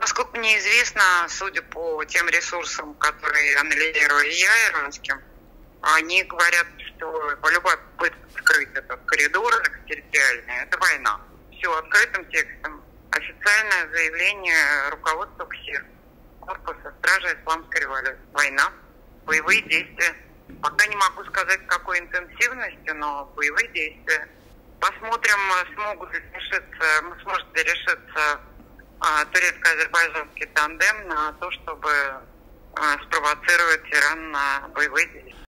Насколько мне известно, судя по тем ресурсам, которые анализирую я иранским, они говорят, что по любой попытке открыть этот коридор экстерриториальный, это война. Все открытым текстом. Официальное заявление руководства КСИР, корпуса Стражи Исламской революции. Война, боевые действия. Пока не могу сказать, какой интенсивностью, но боевые действия. Посмотрим, смогут ли решиться, сможет ли решиться турецко-азербайджанский тандем на то, чтобы а, спровоцировать Иран на боевые действия.